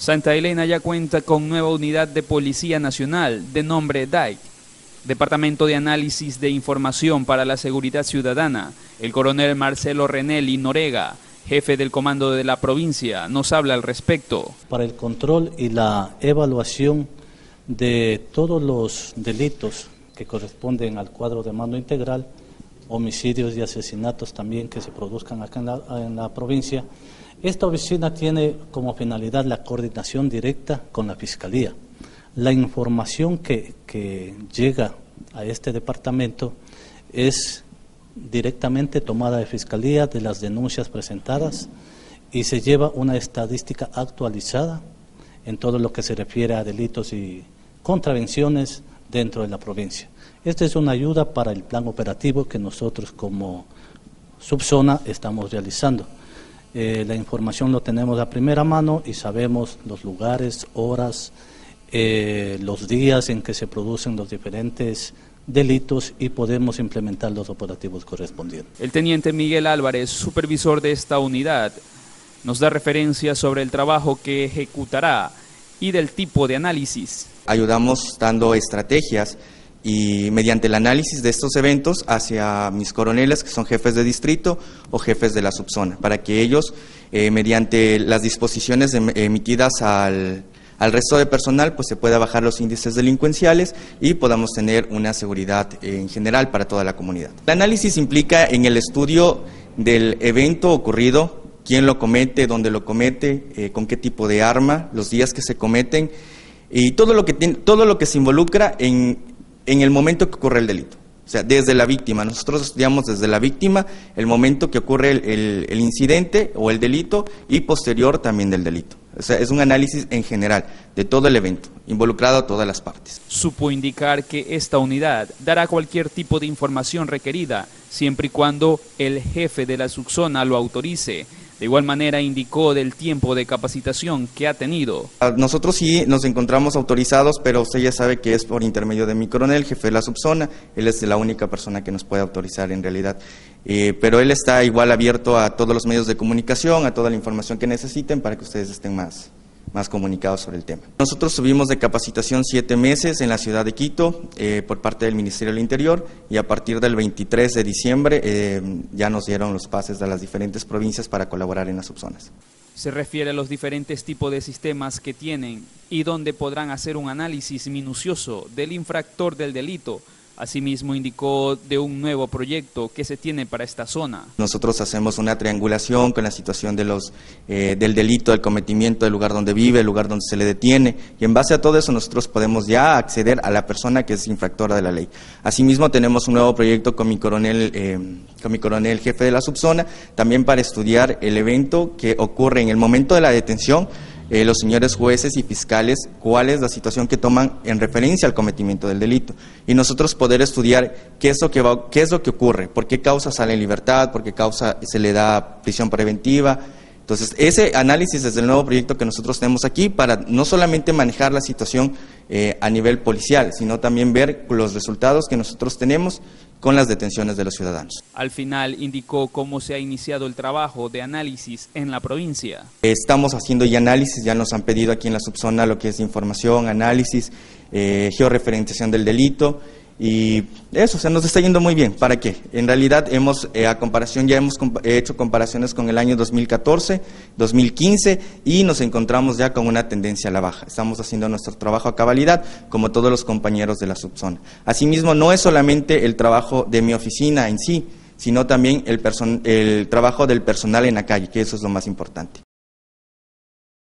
Santa Elena ya cuenta con nueva unidad de Policía Nacional de nombre DAIC, Departamento de Análisis de Información para la Seguridad Ciudadana. El coronel Marcelo Renelli Norega, jefe del comando de la provincia, nos habla al respecto. Para el control y la evaluación de todos los delitos que corresponden al cuadro de mando integral, homicidios y asesinatos también que se produzcan acá en la, provincia, esta oficina tiene como finalidad la coordinación directa con la Fiscalía. La información que, que llega a este departamento es directamente tomada de Fiscalía de las denuncias presentadas y se lleva una estadística actualizada en todo lo que se refiere a delitos y contravenciones dentro de la provincia. Esta es una ayuda para el plan operativo que nosotros como subzona estamos realizando. Eh, la información lo tenemos a primera mano y sabemos los lugares, horas, eh, los días en que se producen los diferentes delitos y podemos implementar los operativos correspondientes. El teniente Miguel Álvarez, supervisor de esta unidad, nos da referencias sobre el trabajo que ejecutará y del tipo de análisis. Ayudamos dando estrategias y mediante el análisis de estos eventos hacia mis coroneles que son jefes de distrito o jefes de la subzona, para que ellos, eh, mediante las disposiciones emitidas al, al, resto de personal, pues se pueda bajar los índices delincuenciales y podamos tener una seguridad en general para toda la comunidad. El análisis implica en el estudio del evento ocurrido, quién lo comete, dónde lo comete, eh, con qué tipo de arma, los días que se cometen y todo lo que, todo lo que se involucra en en el momento que ocurre el delito. O sea, desde la víctima. Nosotros estudiamos desde la víctima el momento que ocurre el, incidente o el delito y posterior también del delito. O sea, es un análisis en general de todo el evento, involucrado a todas las partes. Supo indicar que esta unidad dará cualquier tipo de información requerida, siempre y cuando el jefe de la subzona lo autorice de igual manera indicó del tiempo de capacitación que ha tenido. Ah, nosotros sí nos encontramos autorizados, pero usted ya sabe que es por intermedio de mi coronel, jefe de la subzona, él es la única persona que nos puede autorizar en realidad. Eh, pero él está igual abierto a todos los medios de comunicación, a toda la información que necesiten para que ustedes estén más, más comunicados sobre el tema. Nosotros tuvimos de capacitación siete meses en la ciudad de Quito eh, por parte del Ministerio del Interior y a partir del 23 de diciembre eh, ya nos dieron los pases de las diferentes provincias para colaborar en las subzonas. Se refiere a los diferentes tipos de sistemas que tienen y donde podrán hacer un análisis minucioso del infractor del delito Asimismo, indicó de un nuevo proyecto que se tiene para esta zona. Nosotros hacemos una triangulación con la situación de los, eh, del delito, del cometimiento, del lugar donde vive, el lugar donde se le detiene, y en base a todo eso nosotros podemos ya acceder a la persona que es infractora de la ley. Asimismo, tenemos un nuevo proyecto con mi coronel, eh, con mi coronel jefe de la subzona, también para estudiar el evento que ocurre en el momento de la detención, eh, los señores jueces y fiscales cuál es la situación que toman en referencia al cometimiento del delito. Y nosotros poder estudiar qué es lo que, va, qué es lo que ocurre, por qué causa sale en libertad, por qué causa se le da prisión preventiva. Entonces, ese análisis es el nuevo proyecto que nosotros tenemos aquí para no solamente manejar la situación eh, a nivel policial, sino también ver los resultados que nosotros tenemos con las detenciones de los ciudadanos. Al final indicó cómo se ha iniciado el trabajo de análisis en la provincia. Estamos haciendo ya análisis, ya nos han pedido aquí en la subzona lo que es información, análisis, eh, georreferenciación del delito y eso, o sea, nos está yendo muy bien. ¿Para qué? En realidad hemos, eh, a comparación, ya hemos hecho comparaciones con el año 2014, 2015 y nos encontramos ya con una tendencia a la baja. Estamos haciendo nuestro trabajo a cabalidad, como todos los compañeros de la subzona. Asimismo, no es solamente el trabajo de mi oficina en sí, sino también el, el trabajo del personal en la calle, que eso es lo más importante.